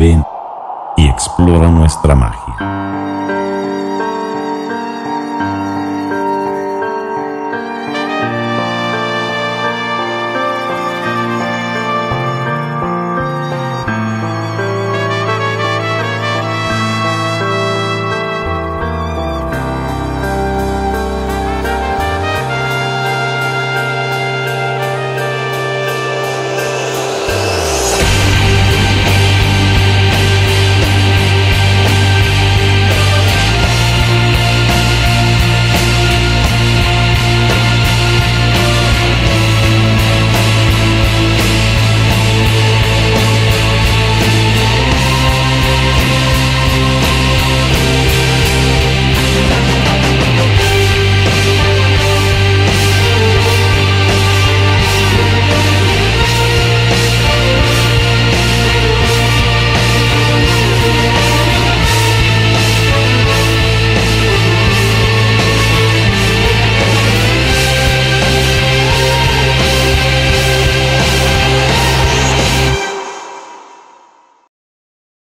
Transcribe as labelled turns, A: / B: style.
A: Ven y explora nuestra magia.